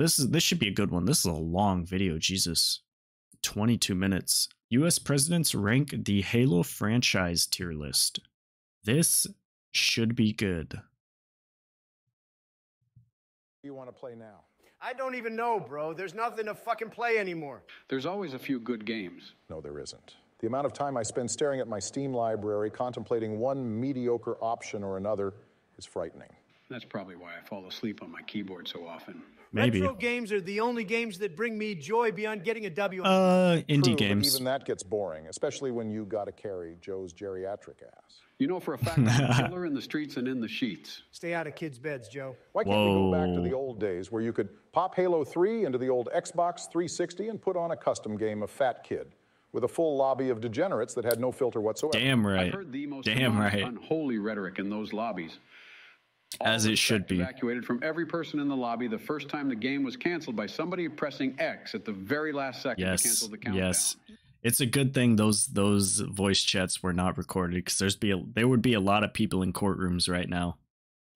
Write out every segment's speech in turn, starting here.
This is this should be a good one. This is a long video. Jesus, 22 minutes. U.S. presidents rank the Halo franchise tier list. This should be good. you want to play now? I don't even know, bro. There's nothing to fucking play anymore. There's always a few good games. No, there isn't. The amount of time I spend staring at my Steam library, contemplating one mediocre option or another, is frightening. That's probably why I fall asleep on my keyboard so often. Maybe. Retro games are the only games that bring me joy beyond getting a W. Uh, indie True, games. even that gets boring, especially when you got to carry Joe's geriatric ass. You know for a fact I'm a killer in the streets and in the sheets. Stay out of kids' beds, Joe. Why can't we go back to the old days where you could pop Halo 3 into the old Xbox 360 and put on a custom game of Fat Kid with a full lobby of degenerates that had no filter whatsoever? Damn I've right. heard the most Damn right. unholy rhetoric in those lobbies. As it should be. Evacuated from every person in the lobby the first time the game was canceled by somebody pressing X at the very last second to Yes. cancel the countdown. Yes. It's a good thing those those voice chats were not recorded because there's be a, there would be a lot of people in courtrooms right now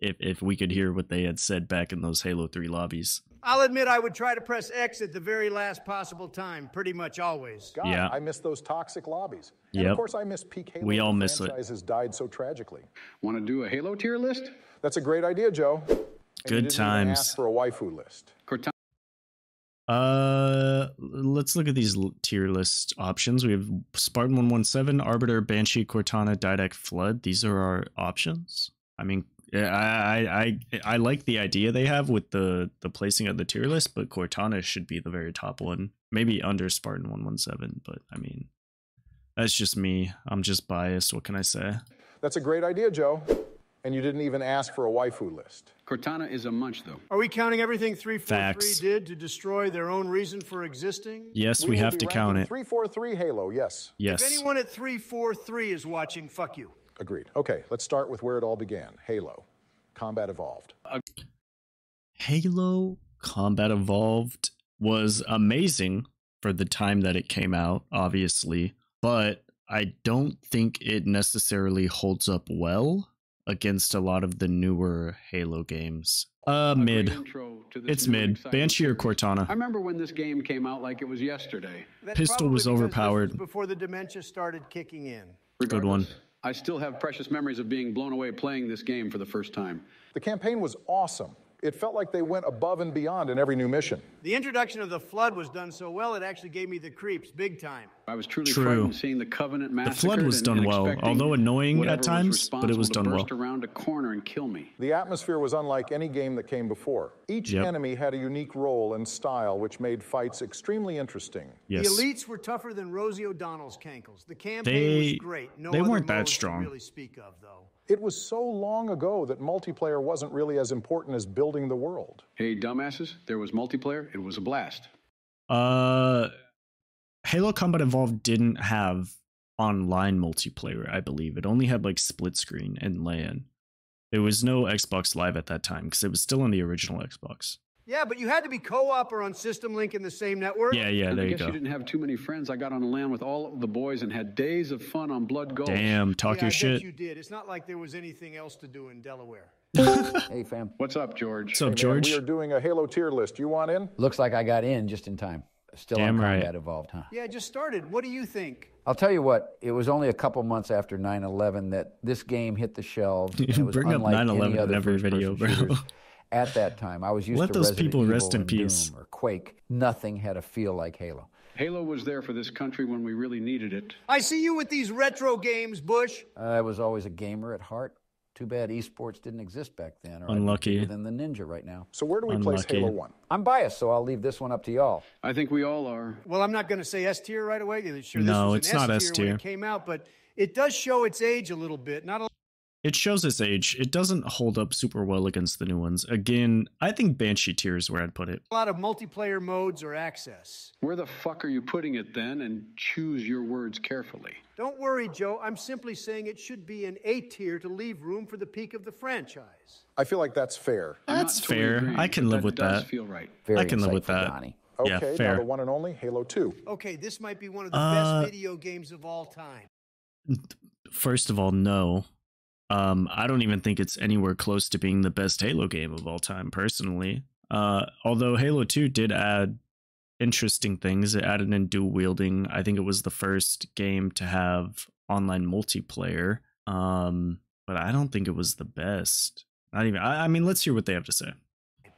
if if we could hear what they had said back in those Halo 3 lobbies. I'll admit I would try to press X at the very last possible time, pretty much always. God, Yeah. I miss those toxic lobbies. And Yep. of course, I miss peak Halo. We all miss it. franchises died so tragically. Want to do a Halo tier list? That's a great idea, Joe. And Good times. ask for a waifu list. Cortana Uh, let's look at these tier list options. We have Spartan 117, Arbiter, Banshee, Cortana, Didact, Flood. These are our options. I mean, I, I I I like the idea they have with the the placing of the tier list, but Cortana should be the very top one. Maybe under Spartan 117, but I mean, that's just me. I'm just biased. What can I say? That's a great idea, Joe. And you didn't even ask for a waifu list. Cortana is a munch, though. Are we counting everything 343 Facts. did to destroy their own reason for existing? Yes, we, will have to count it. 343 Halo, yes. Yes. If anyone at 343 is watching, fuck you. Agreed. Okay, let's start with where it all began Halo. Combat Evolved. Halo Combat Evolved was amazing for the time that it came out, obviously, but I don't think it necessarily holds up well against a lot of the newer Halo games. Uh, mid. intro to this It's mid. Banshee or. Cortana? I remember when this game came out like it was yesterday. That's Pistol was because this overpowered. before the dementia started kicking in. Good one. I still have precious memories of being blown away playing this game for the first time. The campaign was awesome. It felt like they went above and beyond in every new mission. The introduction of the flood was done so well, it actually gave me the creeps big time. I was truly True. frightened seeing the Covenant massacre. The flood was and- done and well, although annoying at times, but it was done to well. burst around a corner and kill me. The atmosphere was unlike any game that came before. Each Yep. enemy had a unique role and style, which made fights extremely interesting. Yes. The elites were tougher than Rosie O'Donnell's cankles. The campaign They- was great. No they other weren't that modes to strong. really speak of, though. It was so long ago that multiplayer wasn't really as important as building the world. Hey, dumbasses, there was multiplayer. It was a blast. Uh, Halo Combat Evolved didn't have online multiplayer, I believe. It only had like split screen and LAN. There was no Xbox Live at that time because it was still on the original Xbox. Yeah, but you had to be co-op or on System Link in the same network. Yeah, yeah, and there I you guess go. you didn't have too many friends. I got on the LAN with all of the boys and had days of fun on Blood Gulch. Damn, talk Yeah, your I shit. bet you did. It's not like there was anything else to do in Delaware. Hey, fam. What's up, George? What's up, Man, George? we are doing a Halo tier list. You want in? Looks like I got in just in time. Still Damn on right. combat evolved, huh? Yeah, it just started. What do you think? I'll tell you what, it was only a couple months after 9 11 that this game hit the shelves. and it was Bring up 9/11 in every video, bro. shooters At that time, I was used Let to those Resident people Evil rest in peace. Doom or Quake. Nothing had a feel like Halo. Halo was there for this country when we really needed it. I see you with these retro games, Bush. I was always a gamer at heart. Too bad esports didn't exist back then. Or Unlucky. than the ninja right now. So, where do we place Halo 1? I'm biased, so I'll leave this one up to y'all. I think we all are. Well, I'm not going to say S tier right away. Sure, this No, an it's not S S tier when tier. it came out, but it does show its age a little bit. Not a It shows its age. It doesn't hold up super well against the new ones. Again, I think Banshee tier is where I'd put it. A lot of multiplayer modes or access. Where the fuck are you putting it then? And choose your words carefully. Don't worry, Joe. I'm simply saying it should be an A tier to leave room for the peak of the franchise. I feel like that's fair. That's not totally fair. I can but live with does that. feel right. Very I can live with that. Donnie. Yeah, Okay, now the one and only Halo 2. Okay, this might be one of the Uh, best video games of all time. First of all, no. Um, I don't even think it's anywhere close to being the best Halo game of all time, personally. Uh, although Halo 2 did add interesting things, it added in dual wielding. I think it was the first game to have online multiplayer. Um, but I don't think it was the best. Not even. I, I mean, let's hear what they have to say.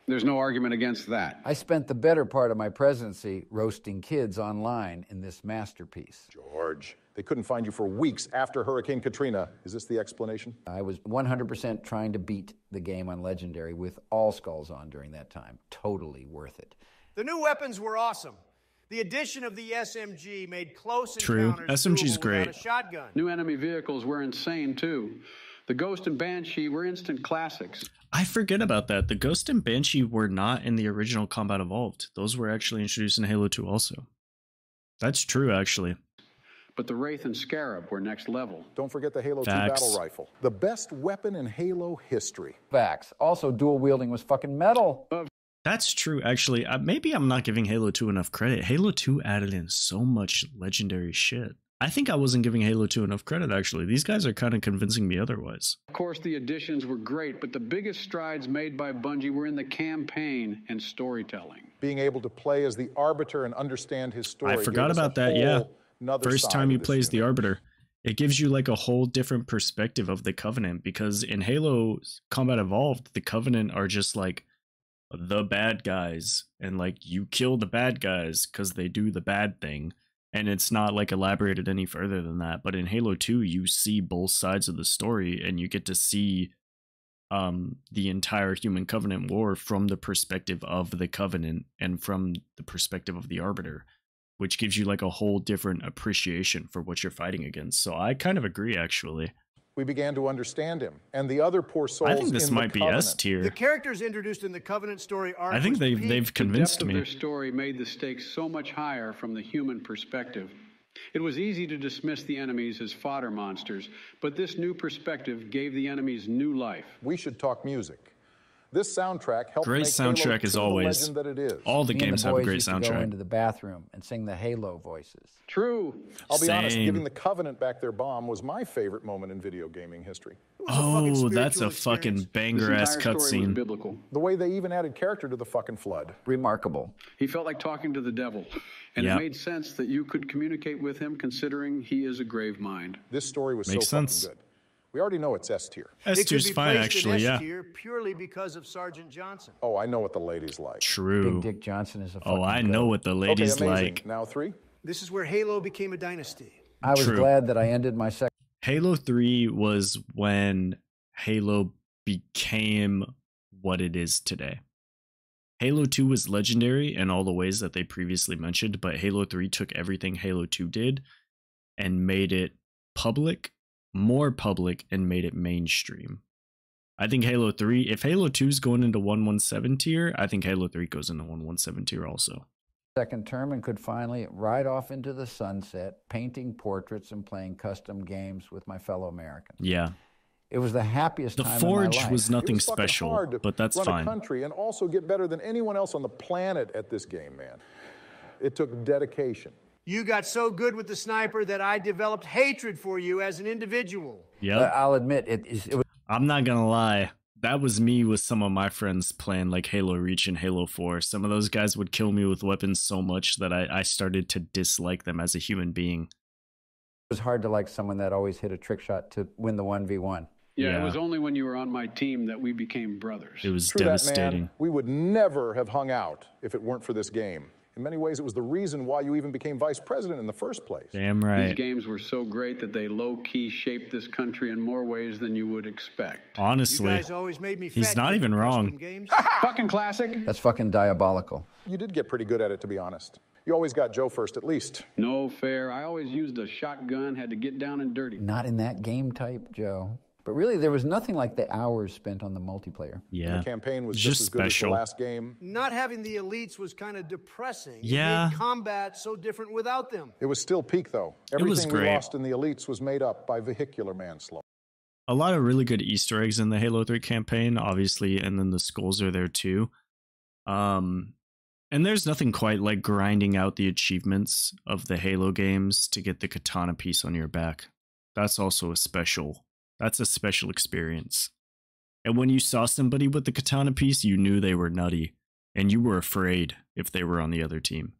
There's no argument against that. I spent the better part of my presidency roasting kids online in this masterpiece. George, they couldn't find you for weeks after Hurricane Katrina. Is this the explanation? I was 100% trying to beat the game on Legendary with all skulls on during that time. Totally worth it. The new weapons were awesome. The addition of the SMG made close True. encounters SMG's doable without great. a shotgun. New enemy vehicles were insane too. The Ghost and Banshee were instant classics. I forget about that. The Ghost and Banshee were not in the original Combat Evolved. Those were actually introduced in Halo 2 also. That's true, actually. But the Wraith and Scarab were next level. Don't forget the Halo 2 battle rifle, the best weapon in Halo history. Facts. Also, dual wielding was fucking metal. That's true, actually. Uh, maybe I'm not giving Halo 2 enough credit. Halo 2 added in so much legendary shit. I think I wasn't giving Halo 2 enough credit, actually. These guys are kind of convincing me otherwise. Of course, the additions were great, but the biggest strides made by Bungie were in the campaign and storytelling. Being able to play as the Arbiter and understand his story. I forgot about that, yeah. First time of he this plays the. Arbiter. It gives you like a whole different perspective of the Covenant because in Halo Combat Evolved, the Covenant are just like the bad guys and like you kill the bad guys because they do the bad thing. And it's not like elaborated any further than that. But in Halo 2, you see both sides of the story and you get to see um the entire human covenant war from the perspective of the covenant and from the perspective of the arbiter which gives you like a whole different appreciation for what you're fighting against so i kind of agree actually We began to understand him and the other poor souls. i think this in might be Covenant. s tier The characters introduced in the Covenant story arc. i think they've peak. they've The convinced depth of me their story made the stakes so much higher from the human perspective. It was easy to dismiss the enemies as fodder monsters, but this new perspective gave the enemies new life. We should talk music. This soundtrack helped Great make Halo soundtrack as 2 always. legend that it is. all the Me games the have a great used to go into the bathroom and sing the Halo voices. True. I'll be honest, Same. giving the Covenant back their bomb was my favorite moment in video gaming history. It was a oh that's a spiritual fucking banger ass entire story was cutscene biblical. The way they even added character to the fucking flood. Remarkable. He felt like talking to the devil, and Yeah. it made sense that you could communicate with him considering he is a Gravemind. This story was Makes so sense. fucking good. We already know it's S tier. s It could tier's fine actually yeah S tier purely because of Sergeant Johnson. Oh, I know what the ladies like. true Big Dick Johnson is a oh i goat. know what the ladies okay, amazing. like Now three. This is where Halo became a dynasty. I was True. glad that I ended my second. Halo 3 was when Halo became what it is today. Halo 2 was legendary in all the ways that they previously mentioned, but Halo 3 took everything Halo 2 did and made it public, more public, and made it mainstream. I think Halo 3, if Halo 2 is going into 117 tier, I think Halo 3 goes into 117 tier also. second term and could finally ride off into the sunset, painting portraits and playing custom games with my fellow Americans. Yeah. It was the happiest The time Forge in my life. was It nothing was special, hard to but that's run fine. a country and also get better than anyone else on the planet at this game, man. It took dedication. You got so good with the sniper that I developed hatred for you as an individual. Yeah, Uh, I'll admit it, is- it was I'm not gonna lie. That was me with some of my friends playing like Halo Reach and Halo 4. Some of those guys would kill me with weapons so much that I, I started to dislike them as a human being. it was hard to like someone that always hit a trick shot to win the 1v1. Yeah, Yeah. it was only when you were on my team that we became brothers. It was True that, devastating. man. We would never have hung out if it weren't for this game. In many ways, it was the reason why you even became vice president in the first place. Damn right. These games were so great that they low key shaped this country in more ways than you would expect. You Honestly, guys always made me he's fat not even wrong. Games. Fucking classic. That's fucking diabolical. You did get pretty good at it, to be honest. You always got Joe first, at least. No fair. I always used a shotgun, had to get down and dirty. Not in that game type, Joe. But really, there was nothing like the hours spent on the multiplayer. yeah. The campaign was just, just as good special. as the last game. Not having the elites was kind of depressing. It Yeah. made combat so different without them. It was still peak, though. was Everything we lost in the elites was made up by vehicular manslaughter. a lot of really good Easter eggs in the Halo 3 campaign, obviously, and then the skulls are there too. Um and there's nothing quite like grinding out the achievements of the Halo games to get the katana piece on your back. That's also a special. That's a special experience. And when you saw somebody with the katana piece, you knew they were nutty. and you were afraid if they were on the other team.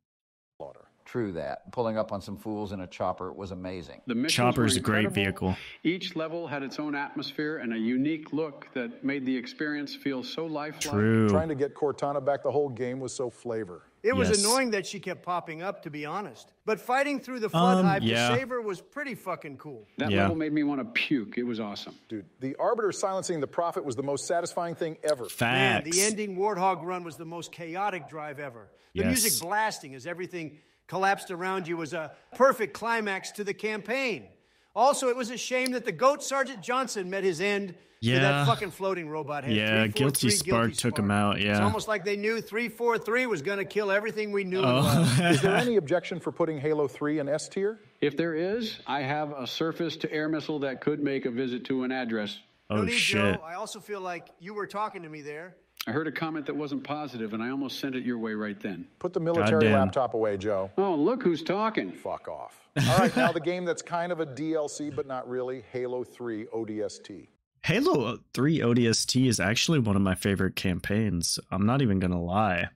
True that. Pulling up on some fools in a chopper was amazing. The missions Chopper's a great vehicle. Each level had its own atmosphere and a unique look that made the experience feel so lifelike. True. Trying to get Cortana back the whole game was so flavor. It was Yes. annoying that she kept popping up, to be honest. But fighting through the flood Um, hive yeah. to save her was pretty fucking cool. That Yeah. level made me want to puke. It was awesome. Dude, the Arbiter silencing the Prophet was the most satisfying thing ever. Man, the ending Warthog run was the most chaotic drive ever. The Yes. music blasting as everything collapsed around you was a perfect climax to the campaign. Also, it was a shame that the GOAT Sergeant Johnson met his end with Yeah. that fucking floating robot head. Yeah, 343 Guilty Spark took him out, Yeah. It's almost like they knew 343 was going to kill everything we knew. Oh. Is there any objection for putting Halo 3 in S tier? If there is, I have a surface to air missile that could make a visit to an address. oh no need, shit. Joe. I also feel like you were talking to me there. I heard a comment that wasn't positive, and I almost sent it your way right then. Put the military laptop away, Joe. Oh, look who's talking. Fuck off. All right, now the game that's kind of a DLC, but not really Halo 3 ODST. Halo 3 ODST is actually one of my favorite campaigns. I'm not even gonna lie.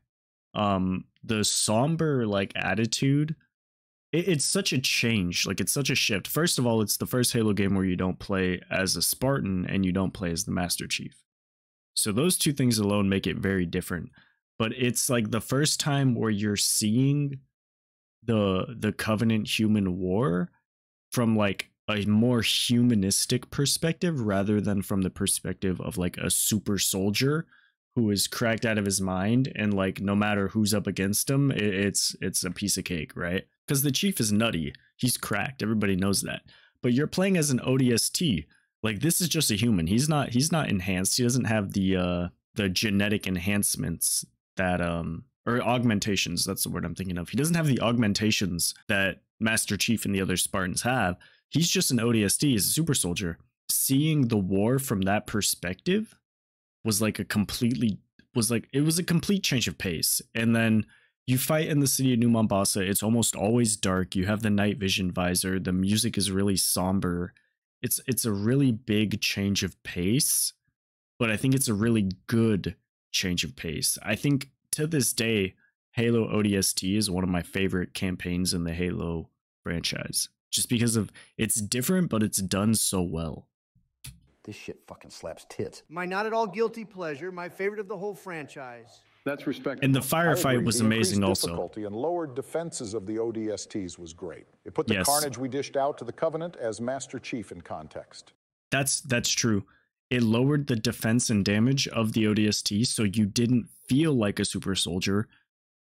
Um, the somber like attitude, it, it's such a change. Like it's such a shift. First of all, it's the first Halo game where you don't play as a Spartan and you don't play as the Master Chief. So those two things alone make it very different. But it's like the first time where you're seeing the the Covenant human war from like a more humanistic perspective rather than from the perspective of like a super soldier who is cracked out of his mind and like no matter who's up against him it, it's it's a piece of cake right? Because the chief is nutty. He's cracked. Everybody knows that. But you're playing as an odst like this is just a human. He's not he's not enhanced. He doesn't have the uh the genetic enhancements that um or augmentations that's the word i'm thinking of. He doesn't have the augmentations that master chief and the other spartans have. He's just an odst he's a super soldier. Seeing the war from that perspective was like a completely was like it was a complete change of pace. And then you fight in the city of new mombasa. It's almost always dark. You have the night vision visor. The music is really somber it's it's a really big change of pace but i think it's a really good change of pace i think to this day halo odst is one of my favorite campaigns in the halo franchise just because of it's different but it's done so well This shit fucking slaps tits. My not at all guilty pleasure, my favorite of the whole franchise. That's respectable. and the firefight was The amazing increased also difficulty and lowered defenses of the ODSTs was great. It put the Yes. carnage we dished out to the Covenant as Master Chief in context. That's that's true. It lowered the defense and damage of the ODST, so you didn't feel like a super soldier.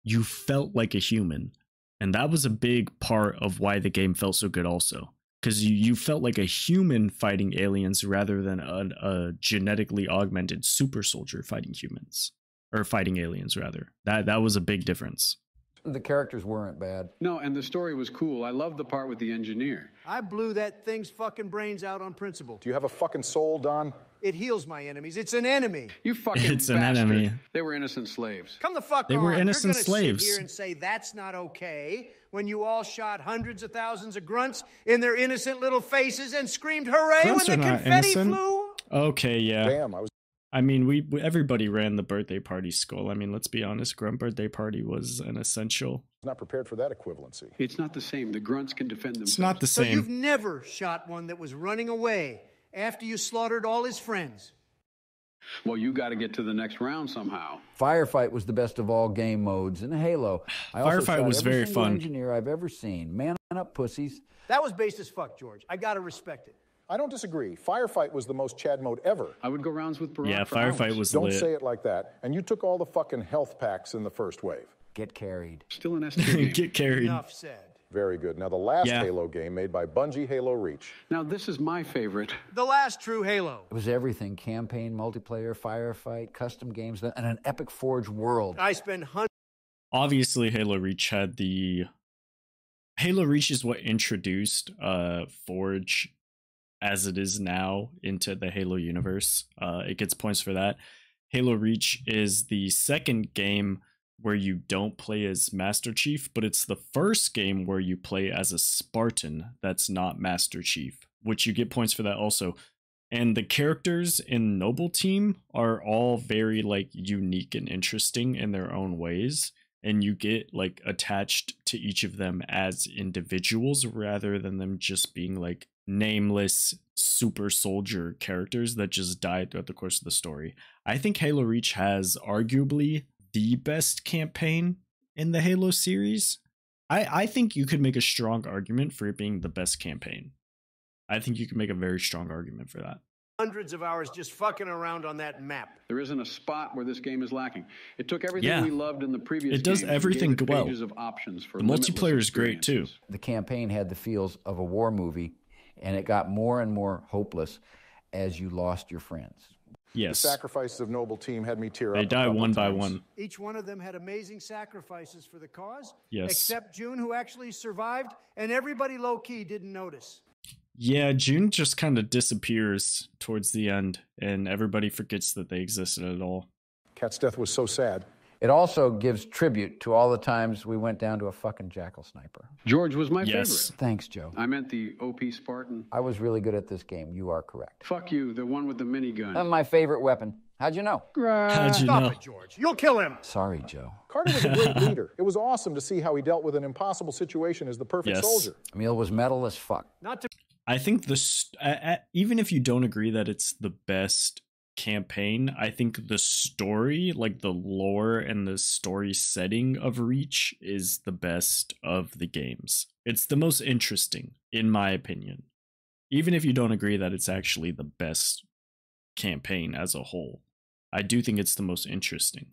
You felt like a human. And that was a big part of why the game felt so good also. Because you, you felt like a human fighting aliens rather than a, a genetically augmented super soldier fighting humans. Or fighting aliens rather. That that was a big difference. The characters weren't bad. no, and the story was cool. I loved the part with the engineer. I blew that thing's fucking brains out on principle. Do you have a fucking soul, Don? It heals my enemies. It's an enemy. You fucking It's an bastard. enemy. They were innocent slaves. Come the fuck They on. were You're innocent gonna slaves. Sit here and say that's not okay when you all shot hundreds of thousands of grunts in their innocent little faces and screamed hooray Grunts when are the not confetti innocent. flew. Okay, yeah. Damn, I was I mean, we, we everybody ran the birthday party skull. I mean, let's be honest, Grunt birthday party was an essential. not prepared for that equivalency. It's not the same. The grunts can defend themselves. It's not the same. So you've never shot one that was running away after you slaughtered all his friends. Well, you got to get to the next round somehow. Firefight was the best of all game modes in Halo. I Firefight shot was every very fun. engineer I've ever seen. Man up, pussies. That was based as fuck, George. I gotta respect it. I don't disagree. Firefight was the most Chad mode ever. I would go rounds with Barack. Yeah, firefight hours. was Don't lit. say it like that. And you took all the fucking health packs in the first wave. Get carried. still an S tier. Get carried. Enough said. Very good. Now, the last Yeah. Halo game made by Bungie, Halo Reach. Now, this is my favorite. The last true Halo. It was everything campaign, multiplayer, firefight, custom games, and an epic Forge world. I spend hundreds. Obviously, Halo Reach had the. Halo Reach is what introduced uh Forge as it is now into the Halo universe. Uh, it gets points for that. Halo Reach is the second game where you don't play as Master Chief, but it's the first game where you play as a Spartan that's not Master Chief, which you get points for that also. And the characters in Noble Team are all very like unique and interesting in their own ways. And you get like attached to each of them as individuals rather than them just being like nameless super soldier characters that just die throughout the course of the story. I think Halo Reach has arguably the best campaign in the Halo series. I, I think you could make a strong argument for it being the best campaign. I think you can make a very strong argument for that. Hundreds of hours just fucking around on that map. There isn't a spot where this game is lacking. It took everything Yeah. we loved in the previous It does games and everything gave it well. pages of options for The multiplayer is great, too. The campaign had the feels of a war movie, and it got more and more hopeless as you lost your friends. Yes. The sacrifices of Noble Team had me tear up. They a die couple one by times. one. Each one of them had amazing sacrifices for the cause. Yes. Except Jun, who actually survived, and everybody low key didn't notice. Yeah, Jun just kind of disappears towards the end, and everybody forgets that they existed at all. Kat's death was so sad. It also gives tribute to all the times we went down to a fucking jackal sniper. George was my Yes. favorite. Thanks, Joe. I meant the OP Spartan. I was really good at this game. You are correct. Fuck you, the one with the minigun. Uh, my favorite weapon. How'd you know? How'd you Stop know? it, George. You'll kill him. Sorry, Joe. Carter was a great leader. It was awesome to see how he dealt with an impossible situation as the perfect Yes. soldier. Emile was metal as fuck. Not to I think this, even if you don't agree that it's the best campaign, I think the story, like the lore and the story setting of Reach, is the best of the games. It's the most interesting, in my opinion. Even if you don't agree that it's actually the best campaign as a whole, I do think it's the most interesting.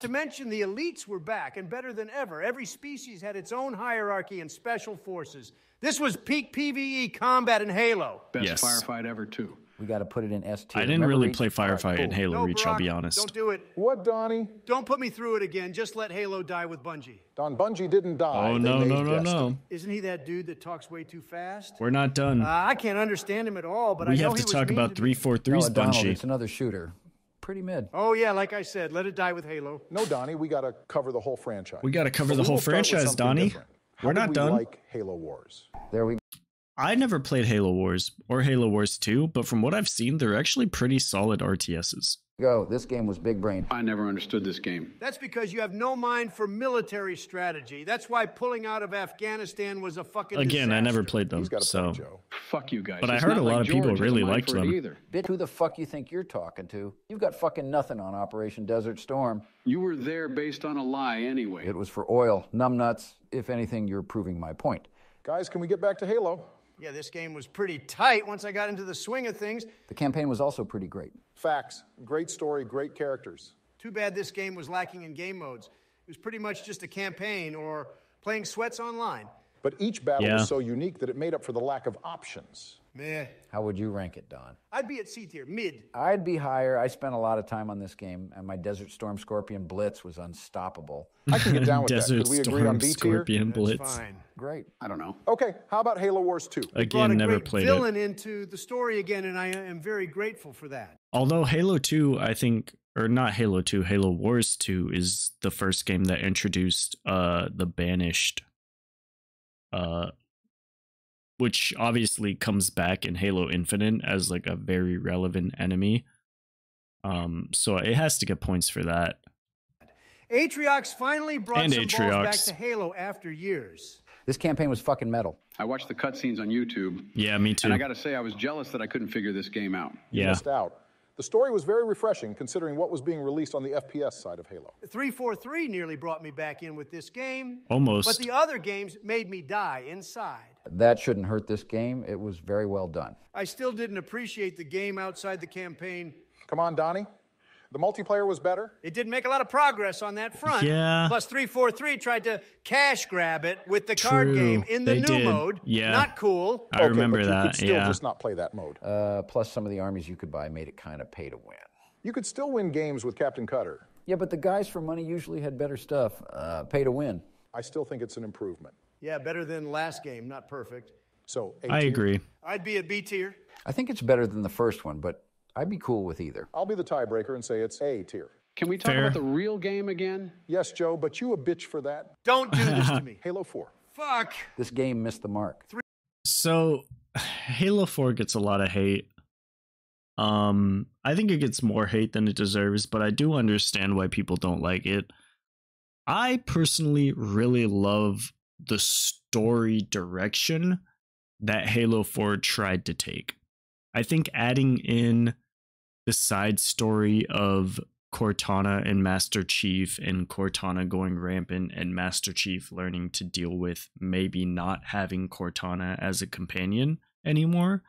To mention the elites were back and better than ever. Every species had its own hierarchy and special forces. This was peak PvE combat in Halo. Best Yes. firefight ever, too. We got to put it in S tier. I didn't Remember really Reach? play Firefight in cool. Halo No, Reach, I'll be honest. Don't do it. What, Donnie? Don't put me through it again. Just let Halo die with Bungie. Don Bungie didn't die. Oh, no, no, no, no. Isn't he that dude that talks way too fast? We're not done. Uh, I can't understand him at all, but I we know have to was talk about to me. 343's Donald, Bungie. it's another shooter. Pretty mid. Oh yeah, like I said, let it die with Halo. No, Donnie, we got to cover the whole franchise. We got to cover But the whole will start with franchise, Donnie. We're did not we done. like Halo Wars. There we I never played Halo Wars or Halo Wars 2, but from what I've seen, they're actually pretty solid RTSs. go. This game was big brain. I never understood this game. That's because you have no mind for military strategy. That's why pulling out of Afghanistan was a fucking Again, I never played them, He's got a so point, Joe. Fuck you guys. But I heard a lot like of people George has really mind liked them. Either. Bitch, who the fuck you think you're talking to? You've got fucking nothing on Operation Desert Storm. You were there based on a lie anyway. It was for oil, numbnuts. If anything, you're proving my point. Guys, can we get back to Halo? Yeah, this game was pretty tight once I got into the swing of things. The campaign was also pretty great. Facts. Great story, great characters. Too bad this game was lacking in game modes. It was pretty much just a campaign or playing sweats online. But each battle Yeah. was so unique that it made up for the lack of options. Meh. How would you rank it, Don? I'd be at C tier, mid. I'd be higher. I spent a lot of time on this game, and my Desert Storm Scorpion Blitz was unstoppable. I can get down with that. Desert Could we agree Storm on B tier? Scorpion Blitz. Fine. Great. I don't know. Okay, how about Halo Wars 2? Again, a never great played it. villain into the story again, and I am very grateful for that. Although Halo 2, I think, or not Halo 2, Halo Wars 2 is the first game that introduced uh the Banished, uh, which obviously comes back in Halo Infinite as like a very relevant enemy. Um, so it has to get points for that. Atriox finally brought And some balls back to Halo after years. This campaign was fucking metal. I watched the cutscenes on YouTube, Yeah, me too. and I got to say, I was jealous that I couldn't figure this game out. You yeah, missed out. The story was very refreshing considering what was being released on the FPS side of Halo. 343 nearly brought me back in with this game. almost. But the other games made me die inside. That shouldn't hurt this game. It was very well done. I still didn't appreciate the game outside the campaign. Come on, Donnie. The multiplayer was better. It didn't make a lot of progress on that front. Yeah. Plus, 343 tried to cash grab it with the card game in the They new did. mode. Yeah. Not cool. I Okay, remember but you that. could still Yeah, just not play that mode. Uh, plus, some of the armies you could buy made it kind of pay to win. you could still win games with Captain Cutter. Yeah, but the guys for money usually had better stuff. Uh, pay to win. I still think it's an improvement. Yeah, better than last game. Not perfect. So, A I tier. agree. I'd be at B tier. I think it's better than the first one, but I'd be cool with either. I'll be the tiebreaker and say it's A tier. Can we talk Fair. about the real game again? Yes, Joe, but you a bitch for that. Don't do this to me. Halo 4. Fuck. This game missed the mark. So, Halo 4 gets a lot of hate. Um, I think it gets more hate than it deserves, but I do understand why people don't like it. I personally really love the story direction that Halo 4 tried to take. I think adding in the side story of Cortana and Master Chief and Cortana going rampant and Master Chief learning to deal with maybe not having Cortana as a companion anymore.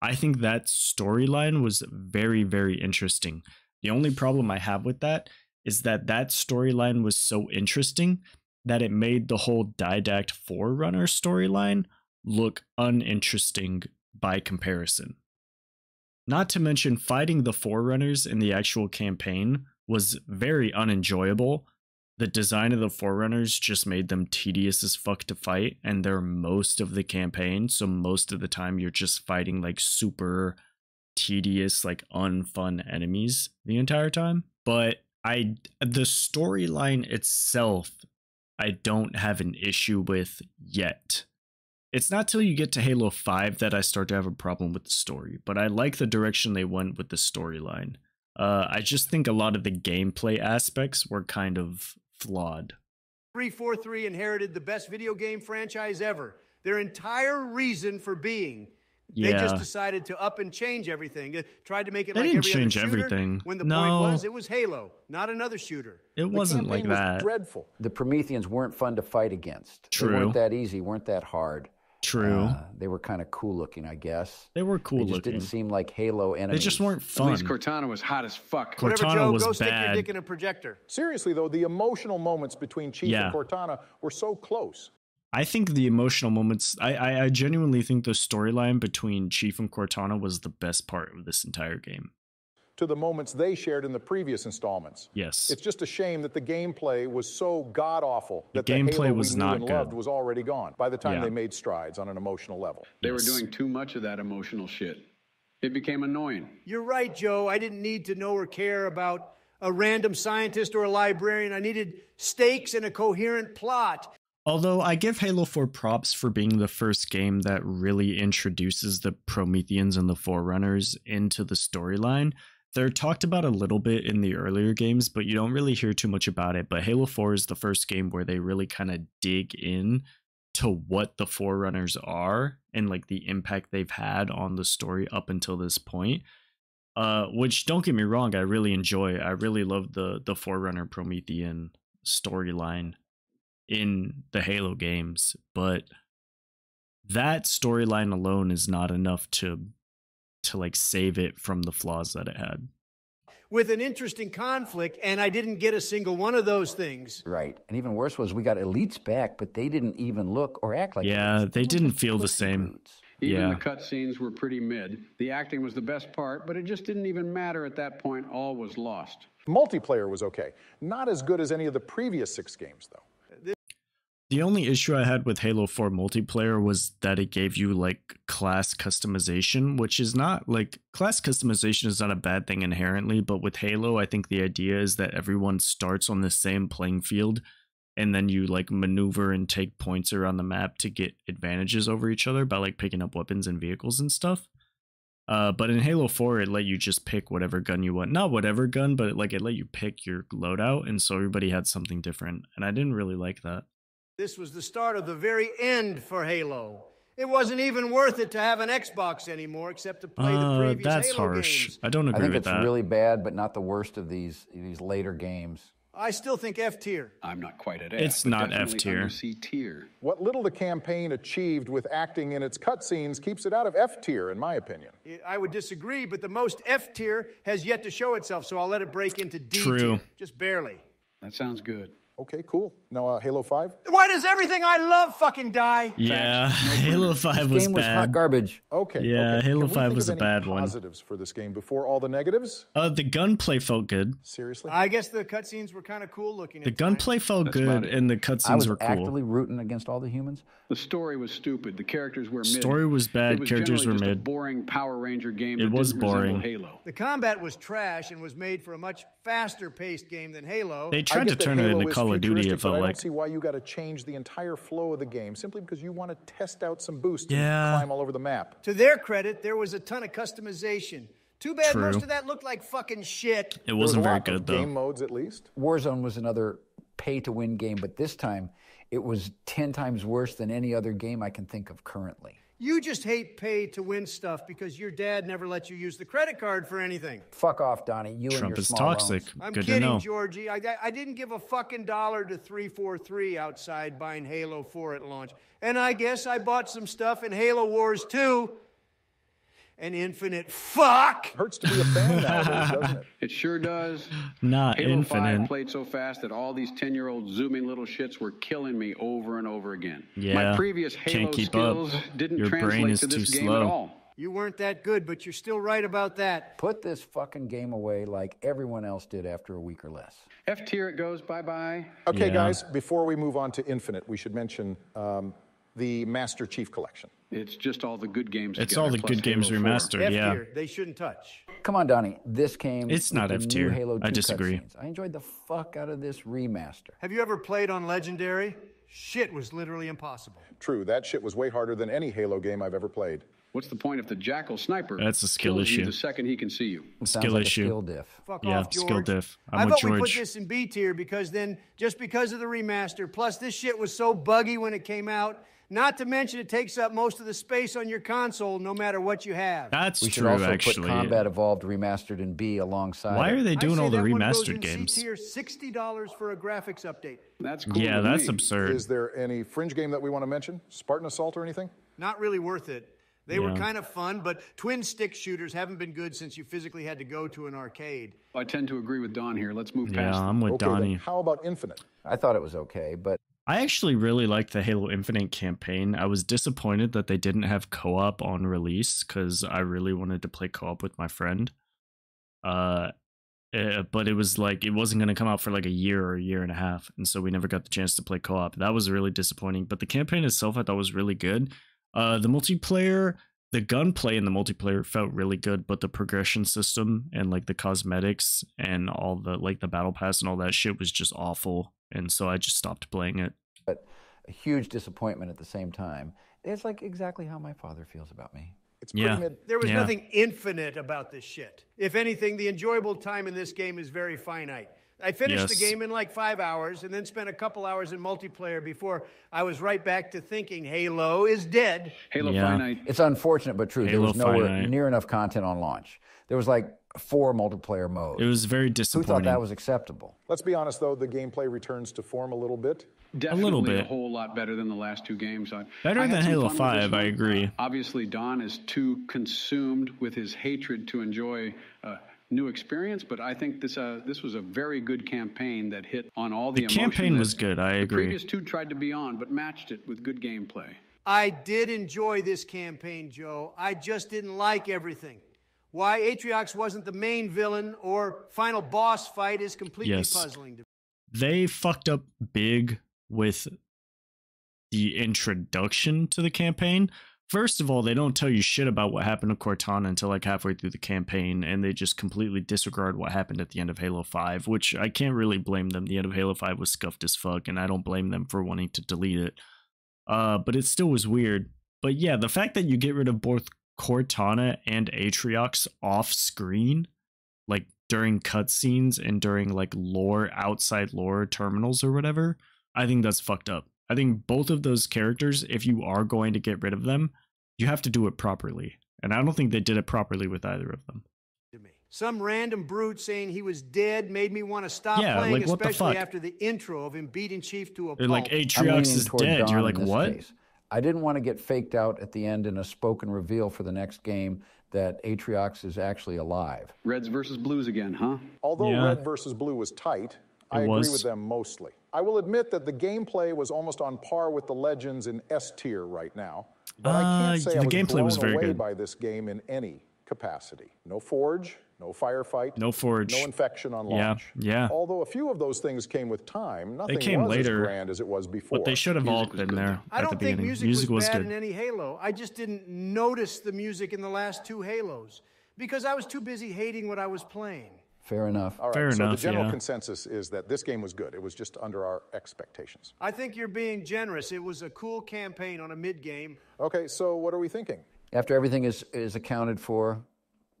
I think that storyline was very, very interesting. The only problem I have with that is that that storyline was so interesting that it made the whole Didact Forerunner storyline look uninteresting by comparison. Not to mention, fighting the Forerunners in the actual campaign was very unenjoyable. The design of the Forerunners just made them tedious as fuck to fight, and they're most of the campaign. So, most of the time, you're just fighting like super tedious, like unfun enemies the entire time. But I, the storyline itself, I don't have an issue with yet it's not till you get to Halo 5 that I start to have a problem with the story, but I like the direction they went with the storyline. Uh, I just think a lot of the gameplay aspects were kind of flawed. 343 inherited the best video game franchise ever. Their entire reason for being. Yeah. They just decided to up and change everything. They tried to make it They like didn't every change other shooter, everything. When the No. point was, it was Halo, not another shooter. It The wasn't like campaign was that. dreadful. The Prometheans weren't fun to fight against. True. They weren't that easy, weren't that hard. True. Uh, they were kind of cool looking, I guess. they were cool they just looking. didn't seem like Halo enemies. They just weren't At fun. least Cortana was hot as fuck. Cort- Whatever, Cortana Joe, was go stick your bad. dick in a projector. Seriously, though, the emotional moments between Chief Yeah. and Cortana were so close. I think the emotional moments. I, I I genuinely think the storyline between Chief and Cortana was the best part of this entire game. To the moments they shared in the previous installments. Yes. It's just a shame that the gameplay was so god awful The that the, gameplay Halo was we knew not and good. loved was already gone by the time Yeah. they made strides on an emotional level. They Yes. were doing too much of that emotional shit. It became annoying. You're right, Joe. I didn't need to know or care about a random scientist or a librarian. I needed stakes and a coherent plot. Although I give Halo 4 props for being the first game that really introduces the Prometheans and the Forerunners into the storyline. They're talked about a little bit in the earlier games, but you don't really hear too much about it. But Halo 4 is the first game where they really kind of dig in to what the Forerunners are and like the impact they've had on the story up until this point. Uh, which don't get me wrong, I really enjoy. I really love the the Forerunner Promethean storyline in the Halo games, but that storyline alone is not enough to to like save it from the flaws that it had. with an interesting conflict, and I didn't get a single one of those things. Right. And even worse was we got elites back, but they didn't even look or act like Yeah, elites. they didn't feel the same. Even Yeah. the cutscenes were pretty mid. The acting was the best part, but it just didn't even matter at that point. All was lost. Multiplayer was okay. Not as good as any of the previous six games, though. The only issue I had with Halo 4 multiplayer was that it gave you like class customization, which is not like class customization is not a bad thing inherently, but with Halo, I think the idea is that everyone starts on the same playing field and then you like maneuver and take points around the map to get advantages over each other by like picking up weapons and vehicles and stuff. Uh, but in Halo 4, it let you just pick whatever gun you want. Not whatever gun, but like it let you pick your loadout, and so everybody had something different. And I didn't really like that. This was the start of the very end for Halo. It wasn't even worth it to have an Xbox anymore, except to play the Uh, previous that's Halo harsh. games. I don't agree I think with it's that. really bad, but not the worst of these these later games. I still think F tier. I'm not quite at It's F, but not F tier. under C tier. What little the campaign achieved with acting in its cutscenes keeps it out of F tier, in my opinion. I would disagree, but the most F tier has yet to show itself, so I'll let it break into D True. tier. Just barely. That sounds good. Okay, cool. Now, uh, Halo 5? Why does everything I love fucking die? yeah, Halo 5 was Game was hot garbage. Okay. Yeah, okay. Halo 5 was a any bad one. positives for this game before all the negatives? Uh, the gunplay felt good. Seriously? I guess the cutscenes were kind of cool looking. The at gunplay felt That's good, and the cutscenes were cool. I was actively rooting against all the humans. The story was stupid. The characters were mid. Story was bad, It was characters generally were just mid. A boring Power Ranger game. It was didn't boring. Halo. The combat was trash and was made for a much faster paced game than Halo. They tried to get that turn it into Call of Duty. It futuristic, but felt I don't see why you got to change the entire flow of the game simply because you want to test out some boosts Yeah. and climb all over the map. To their credit, there was a ton of customization. Too bad True. most of that looked like fucking shit. It was wasn't a very good though. Game modes, at least. Warzone was another pay to win game, but this time it was 10 times worse than any other game I can think of currently. You just hate pay to win stuff because your dad never let you use the credit card for anything. Fuck off, Donnie. You and Trump your is small toxic. loans. I'm Good to kidding, know. Georgie. I, I didn't give a fucking dollar to 343 outside buying Halo 4 at launch. And I guess I bought some stuff in Halo Wars 2 and Infinite Fuck. Hurts to be a fan nowadays, doesn't it? It sure does. Not Halo 5 infinite. played so fast that all these 10 year old zooming little shits were killing me over and over again. Yeah, My previous can't Halo keep up. skills didn't Your brain translate is to this too game slow. at all. You weren't that good, but you're still right about that. Put this fucking game away like everyone else did after a week or less. F tier it goes, bye bye. Okay, Yeah. guys, before we move on to Infinite, we should mention um, the Master Chief Collection. It's just all the good games. It's all the good games Halo remastered. F yeah. They shouldn't touch. Come on, Donnie. This came. It's not F new tier. Halo I disagree. cutscenes. I enjoyed the fuck out of this remaster. Have you ever played on Legendary? Shit was literally impossible. True, that shit was way harder than any Halo game I've ever played. What's the point if the Jackal sniper That's a skill kills you issue. the second he can see you? It Skill like issue. A skill diff. Fuck Yeah, off, skill diff. I'm I with thought we put this in B tier because then, just because of the remaster, plus this shit was so buggy when it came out. Not to mention, it takes up most of the space on your console, no matter what you have. That's We should true, also actually. put Combat Evolved remastered in B alongside. Why are they doing all the that one goes remastered in games? C-tier, sixty dollars for a graphics update. That's cool. Yeah, that's me. absurd. Is there any fringe game that we want to mention? Spartan Assault or anything? Not really worth it. They were kind of fun, but twin stick shooters haven't been good since you physically had to go to an arcade. I tend to agree with Don here. Let's move Yeah, past. I'm with Okay, Donnie. then how about Infinite? I thought it was okay, but I actually really liked the Halo Infinite campaign. I was disappointed that they didn't have co-op on release because I really wanted to play co-op with my friend. Uh, eh, but it was like it wasn't going to come out for like a year or a year and a half, and so we never got the chance to play co-op. That was really disappointing. But the campaign itself, I thought was really good. Uh, the multiplayer, the gunplay in the multiplayer felt really good, but the progression system and like the cosmetics and all the like the battle pass and all that shit was just awful, and so I just stopped playing it. But a huge disappointment at the same time. It's like exactly how my father feels about me. It's pretty Yeah. mid. There was Yeah. nothing infinite about this shit. If anything, the enjoyable time in this game is very finite. I finished the game in like five hours and then spent a couple hours in multiplayer before I was right back to thinking Halo is dead. Halo Yeah. Finite. It's unfortunate but true. Halo there was nowhere Finite. near enough content on launch. There was like four multiplayer mode. It was very disappointing. Who disappointing. thought that was acceptable? Let's be honest, though, the gameplay returns to form a little bit. Definitely little bit. A whole lot better than the last two games. I, Better I than Halo 5, I one. agree. Obviously, Don is too consumed with his hatred to enjoy a new experience, but I think this uh, this was a very good campaign that hit on all the, The emotion campaign was good, I agree. The previous two tried to be on, but matched it with good gameplay. I did enjoy this campaign, Joe. I just didn't like everything. Why Atriox wasn't the main villain or final boss fight is completely Yes. puzzling to me. they fucked up big with the introduction to the campaign. First of all, they don't tell you shit about what happened to Cortana until like halfway through the campaign, and they just completely disregard what happened at the end of Halo 5, which I can't really blame them. The end of Halo 5 was scuffed as fuck, and I don't blame them for wanting to delete it. Uh, but it still was weird. But yeah, the fact that you get rid of both Cortana and Atriox off screen, like during cutscenes and during like lore outside lore terminals or whatever, I think that's fucked up. I think both of those characters, if you are going to get rid of them, you have to do it properly. And I don't think they did it properly with either of them. me. Some random brute saying he was dead made me want to stop Yeah, playing, like, what the especially fuck? after the intro of him beating Chief to a They're like, pulp. I'm Atriox is dead. Don You're like, what? case. I didn't want to get faked out at the end in a spoken reveal for the next game that Atriox is actually alive. Reds versus Blues again, huh? Although Yeah. Red versus Blue was tight, I agree was. with them mostly. I will admit that the gameplay was almost on par with the Legends in S tier right now. But I Uh, can't say the I was gameplay blown was very away good. by this game in any capacity. No forge, no firefight, No forge. no infection on Yeah, launch. yeah. yeah. Although a few of those things came with time, nothing came was later, as grand as it was before. But they should have all Music was been good, there I don't the think beginning. music, was, bad good. in any Halo. I just didn't notice the music in the last two Halos because I was too busy hating what I was playing. Fair enough. All right, Fair so enough, the general yeah. consensus is that this game was good. It was just under our expectations. I think you're being generous. It was a cool campaign on a mid game. Okay, so what are we thinking? After everything is, is accounted for,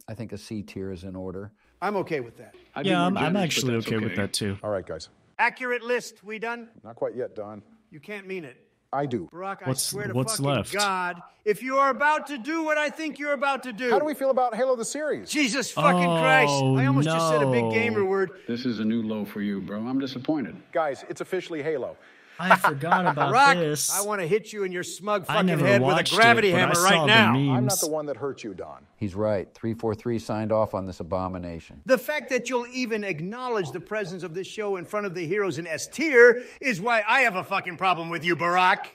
I think a C tier is in order. I'm okay with that. I'd yeah, I'm, I'm actually that's okay, with that too. All right, guys. Accurate list. We done? Not quite yet, Don. You can't mean it. I do. Barack, I What's- swear to what's fucking left? God, if you are about to do what I think you're about to do. How do we feel about Halo the series? Jesus fucking Oh, Christ. I almost just said a big gamer word. This is a new low for you, bro. I'm disappointed. Guys, it's officially Halo. I forgot about Barack, this. I want to hit you in your smug fucking head with a watched gravity it, but I hammer saw right the now. memes. I'm not the one that hurt you, Don. He's right. 343 signed off on this abomination. The fact that you'll even acknowledge the presence of this show in front of the heroes in S tier is why I have a fucking problem with you, Barack.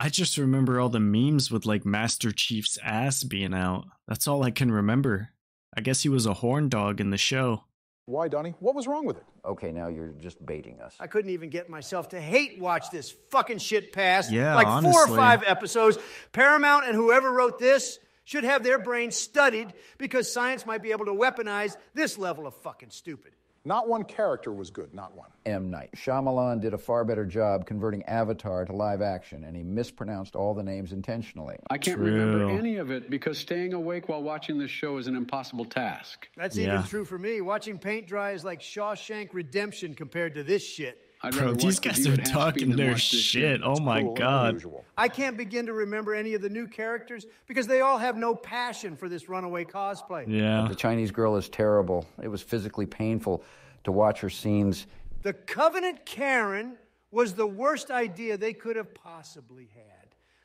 I just remember all the memes with like Master Chief's ass being out. That's all I can remember. I guess he was a horn dog in the show. Why, Donnie? What was wrong with it? Okay, now you're just baiting us. I couldn't even get myself to hate watch this fucking shit pass. Yeah, like four or five episodes. Paramount and whoever wrote this should have their brains studied because science might be able to weaponize this level of fucking stupid. Not one character was good, not one. M. Night. Shyamalan did a far better job converting Avatar to live action, and he mispronounced all the names intentionally. I can't remember any of it because staying awake while watching this show is an impossible task. That's Yeah. even true for me. Watching paint dry is like Shawshank Redemption compared to this shit. I'd Bro, rather these guys are at half speed talking their watch this shit. Oh my Cruel and god. unusual. I can't begin to remember any of the new characters because they all have no passion for this runaway cosplay. Yeah. The Chinese girl is terrible. It was physically painful to watch her scenes. The Covenant Karen was the worst idea they could have possibly had.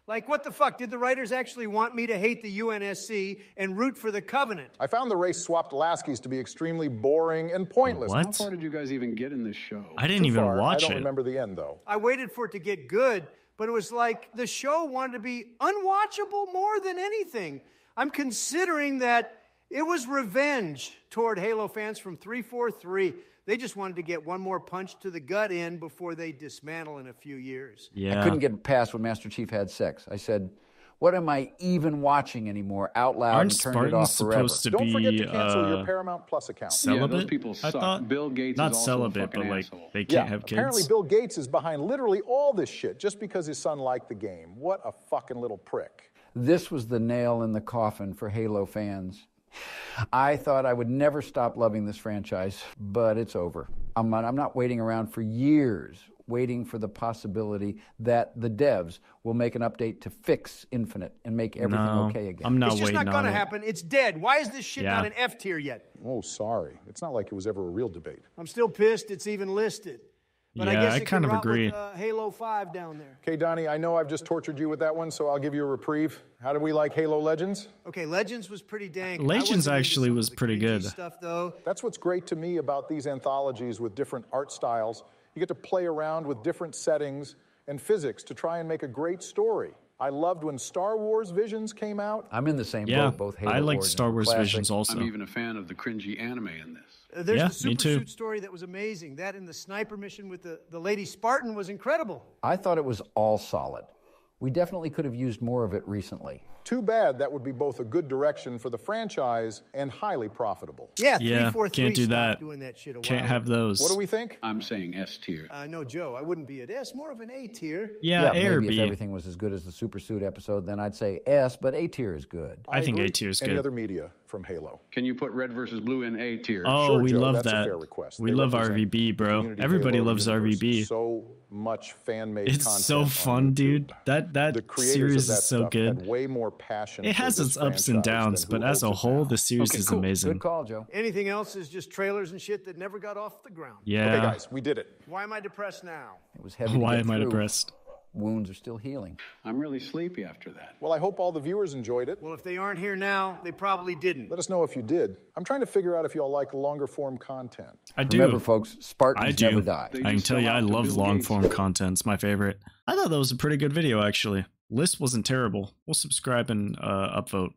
Like, what the fuck? Did the writers actually want me to hate the UNSC and root for the Covenant? I found the race swapped Laskies to be extremely boring and pointless. What? How far did you guys even get in this show? I didn't Too even far. watch it. I don't it. remember the end, though. I waited for it to get good, but it was like the show wanted to be unwatchable more than anything. I'm considering that it was revenge toward Halo fans from 343. They just wanted to get one more punch to the gut in before they dismantle in a few years. Yeah. I couldn't get past when Master Chief had sex. I said, What am I even watching anymore? Out loud Aren't and turned it off Spartans forever. supposed to Don't be forget to cancel uh, your Paramount Plus account. Yeah, those celibate? people I thought Bill Gates not is also a celibate, but like asshole. they can't have kids. apparently Bill Gates is behind literally all this shit just because his son liked the game. What a fucking little prick. This was the nail in the coffin for Halo fans. I thought I would never stop loving this franchise, but it's over. I'm not, I'm not waiting around for years, waiting for the possibility that the devs will make an update to fix Infinite and make everything no, okay again. I'm not it's just waiting not going to happen. It's dead. Why is this shit Yeah. not an F tier yet? Oh, sorry. It's not like it was ever a real debate. I'm still pissed it's even listed. But I Yeah, guess I kind of agree. With, uh, Halo 5 down there. Okay, Donnie, I know I've just tortured you with that one, so I'll give you a reprieve. How do we like Halo Legends? Okay, Legends was pretty dang. Legends actually was pretty good. Stuff though. That's what's great to me about these anthologies with different art styles. You get to play around with different settings and physics to try and make a great story. I loved when Star Wars Visions came out. I'm in the same Yeah, boat, both Halo I liked Star Wars Classic. Visions also. I'm even a fan of the cringy anime in this. There's Yeah, the me super too. suit story that was amazing. That in the sniper mission with the, the Lady Spartan was incredible. I thought it was all solid. We definitely could have used more of it recently. Too bad that would be both a good direction for the franchise and highly profitable. Yeah, Yeah, 343 can't do that. doing that shit a Can't while have those. What do we think? I'm saying S tier. Uh, no, Joe, I wouldn't be at S. More of an A tier. yeah, A or maybe B. if everything was as good as the Super Suit episode, then I'd say S, but A tier is good. I think. A tier is good. Any good. other media from Halo? Can you put red versus blue in A tier? Oh, Sure, we Joe, love that's a that. fair request. We They love RVB, bro. Everybody Halo loves. RVB. So much fan-made It's content so fun, dude. That that The series of that is so good. Way more passion. It has its ups and downs, but as a whole, the series Okay, is cool. amazing. Good call, Joe. Anything else is just trailers and shit that never got off the ground. Yeah. Okay, guys, we did it. Why am I depressed now? It was heavy. to Why get am I depressed? Wounds are still healing. I'm really sleepy after that. Well, I hope all the viewers enjoyed it. Well, if they aren't here now, they probably didn't. Let us know if you did. I'm trying to figure out if y'all like longer form content. I do. Remember, folks, Spartans I do. never die. They I can tell you, I love long form content. It's my favorite. I thought that was a pretty good video, actually. List wasn't terrible. We'll subscribe and uh, upvote.